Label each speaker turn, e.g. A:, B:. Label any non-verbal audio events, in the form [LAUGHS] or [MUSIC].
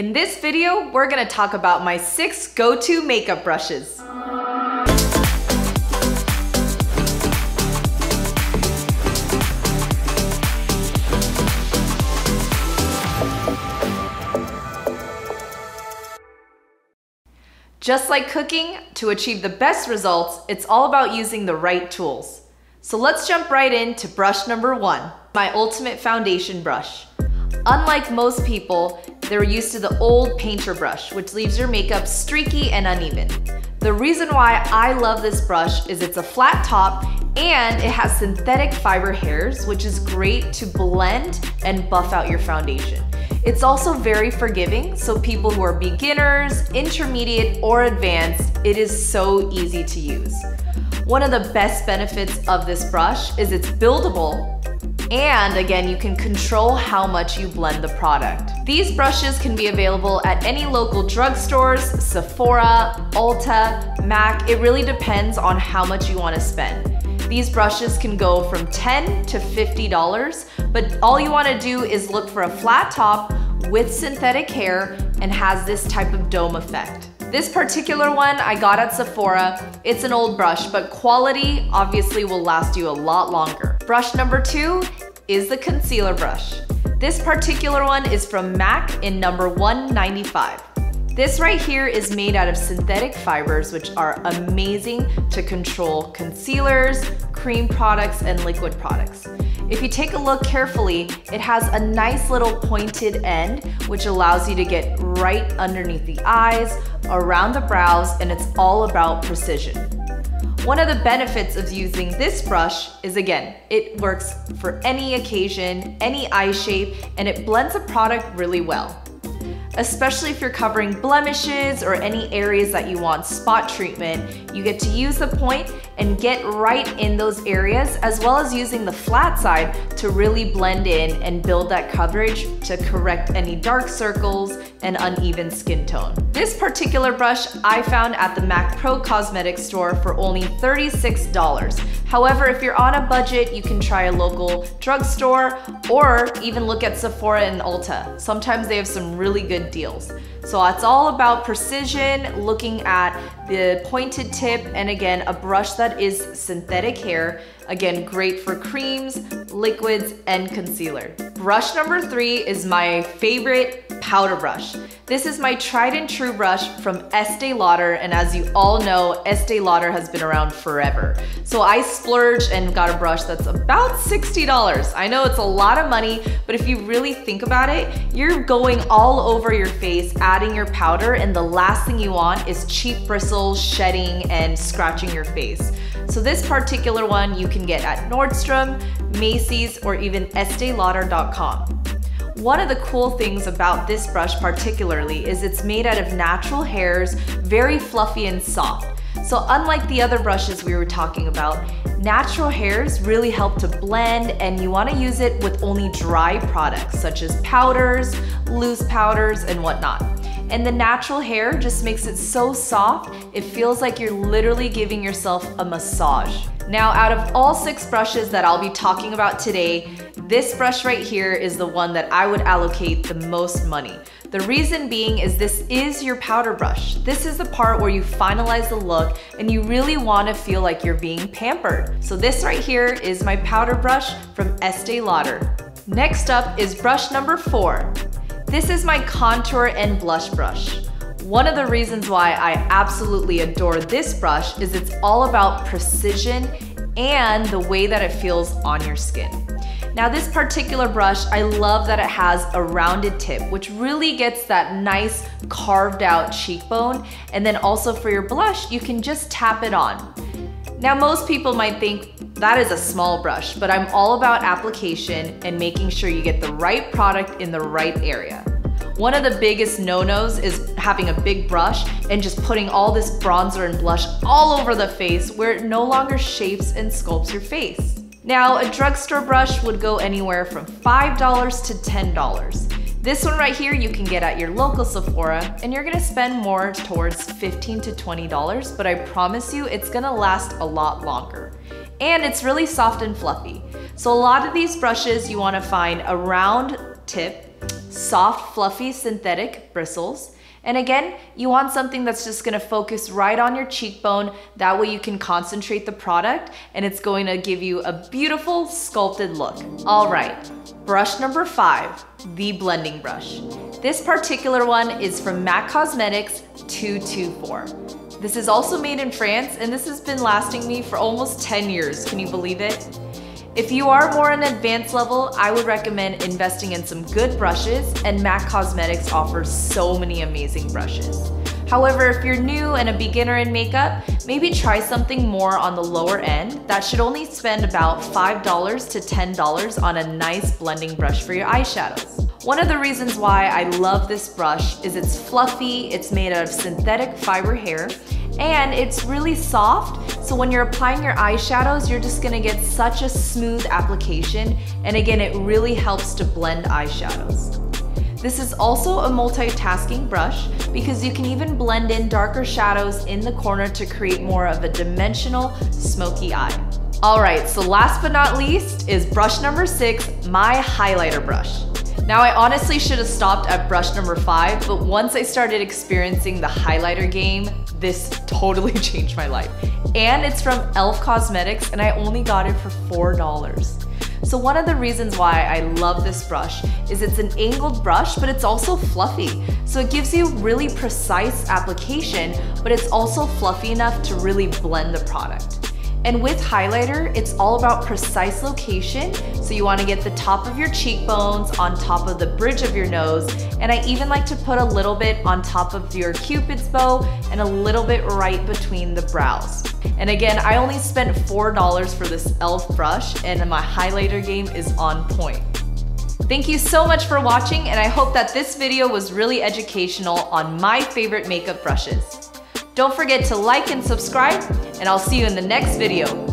A: In this video, we're gonna talk about my six go-to makeup brushes. Just like cooking, to achieve the best results, it's all about using the right tools. So let's jump right into brush number one, my ultimate foundation brush. Unlike most people, they're used to the old painter brush, which leaves your makeup streaky and uneven. The reason why I love this brush is it's a flat top and it has synthetic fiber hairs, which is great to blend and buff out your foundation. It's also very forgiving, so people who are beginners, intermediate, or advanced, it is so easy to use. One of the best benefits of this brush is it's buildable, and again, you can control how much you blend the product. These brushes can be available at any local drugstores, Sephora, Ulta, MAC. It really depends on how much you want to spend. These brushes can go from 10 to $50, but all you wanna do is look for a flat top with synthetic hair and has this type of dome effect. This particular one I got at Sephora. It's an old brush, but quality obviously will last you a lot longer. Brush number two is the concealer brush. This particular one is from MAC in number 195. This right here is made out of synthetic fibers, which are amazing to control concealers, cream products, and liquid products. If you take a look carefully, it has a nice little pointed end, which allows you to get right underneath the eyes, around the brows, and it's all about precision. One of the benefits of using this brush is again, it works for any occasion, any eye shape, and it blends a product really well especially if you're covering blemishes or any areas that you want spot treatment. You get to use the point and get right in those areas as well as using the flat side to really blend in and build that coverage to correct any dark circles and uneven skin tone. This particular brush I found at the MAC Pro Cosmetics store for only $36. However, if you're on a budget, you can try a local drugstore or even look at Sephora and Ulta. Sometimes they have some really good deals. So it's all about precision, looking at the pointed tip, and again, a brush that is synthetic hair. Again, great for creams, liquids, and concealer. Brush number three is my favorite powder brush. This is my tried and true brush from Estee Lauder, and as you all know, Estee Lauder has been around forever. So I splurged and got a brush that's about $60. I know it's a lot of money, but if you really think about it, you're going all over your face, adding your powder, and the last thing you want is cheap bristles, shedding, and scratching your face. So this particular one you can get at Nordstrom, Macy's, or even EsteeLauder.com. One of the cool things about this brush particularly is it's made out of natural hairs, very fluffy and soft. So unlike the other brushes we were talking about, natural hairs really help to blend and you wanna use it with only dry products such as powders, loose powders, and whatnot. And the natural hair just makes it so soft, it feels like you're literally giving yourself a massage. Now, out of all six brushes that I'll be talking about today, this brush right here is the one that I would allocate the most money. The reason being is this is your powder brush. This is the part where you finalize the look and you really wanna feel like you're being pampered. So this right here is my powder brush from Estee Lauder. Next up is brush number four. This is my contour and blush brush. One of the reasons why I absolutely adore this brush is it's all about precision and the way that it feels on your skin. Now this particular brush, I love that it has a rounded tip, which really gets that nice carved out cheekbone. And then also for your blush, you can just tap it on. Now most people might think that is a small brush, but I'm all about application and making sure you get the right product in the right area. One of the biggest no-nos is having a big brush and just putting all this bronzer and blush all over the face where it no longer shapes and sculpts your face. Now, a drugstore brush would go anywhere from $5 to $10. This one right here you can get at your local Sephora and you're gonna spend more towards $15 to $20, but I promise you it's gonna last a lot longer. And it's really soft and fluffy. So a lot of these brushes you wanna find a round tip soft, fluffy synthetic bristles. And again, you want something that's just gonna focus right on your cheekbone. That way you can concentrate the product and it's going to give you a beautiful sculpted look. All right, brush number five, the blending brush. This particular one is from MAC Cosmetics 224. This is also made in France and this has been lasting me for almost 10 years. Can you believe it? If you are more an advanced level, I would recommend investing in some good brushes and MAC Cosmetics offers so many amazing brushes. However, if you're new and a beginner in makeup, maybe try something more on the lower end that should only spend about $5 to $10 on a nice blending brush for your eyeshadows. One of the reasons why I love this brush is it's fluffy, it's made out of synthetic fiber hair, and it's really soft. So when you're applying your eyeshadows, you're just gonna get such a smooth application. And again, it really helps to blend eyeshadows. This is also a multitasking brush because you can even blend in darker shadows in the corner to create more of a dimensional smoky eye. All right, so last but not least is brush number six, my highlighter brush. Now I honestly should have stopped at brush number five, but once I started experiencing the highlighter game, this totally [LAUGHS] changed my life. And it's from e.l.f. Cosmetics and I only got it for $4. So one of the reasons why I love this brush is it's an angled brush, but it's also fluffy. So it gives you really precise application, but it's also fluffy enough to really blend the product. And with highlighter, it's all about precise location. So you wanna get the top of your cheekbones on top of the bridge of your nose. And I even like to put a little bit on top of your cupid's bow and a little bit right between the brows. And again, I only spent $4 for this e.l.f. brush and my highlighter game is on point. Thank you so much for watching and I hope that this video was really educational on my favorite makeup brushes. Don't forget to like and subscribe, and I'll see you in the next video.